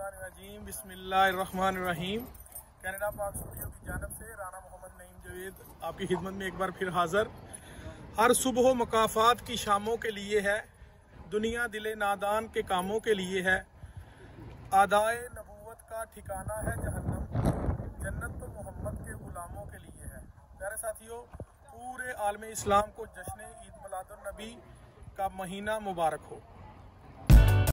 बिस्मिल्लाहिर्रहमानिर्रहीम। कैनेडा पाक स्टूडियो की जानब से राना मोहम्मद नईम जवेद आपकी खिदमत में एक बार फिर हाज़िर। हर सुबह मकाफात की शामों के लिए है, दुनिया दिले नादान के कामों के लिए है। आदाय नबूवत का ठिकाना है जहन्नम, जन्नत तो मोहम्मद के गुलामों के लिए है। प्यारे साथियों, पूरे आलम इस्लाम को जश्न ईद मिलादुलनबी का महीना मुबारक हो।